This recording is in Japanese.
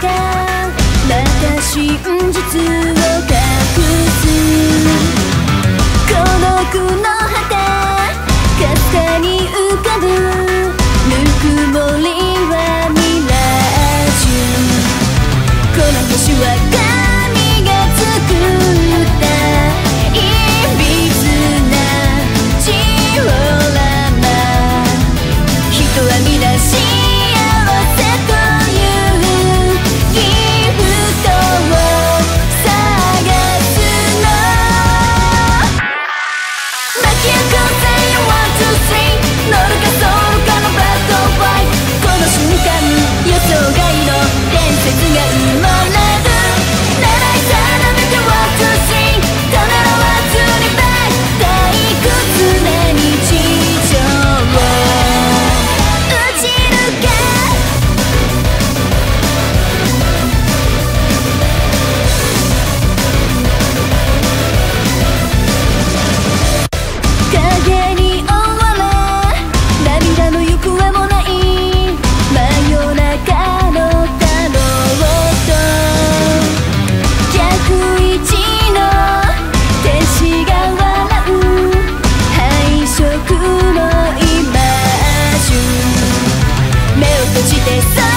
がまた真実を隠す。孤独の果てかすかに浮かぶぬくもりはミラージュこの星はちてさ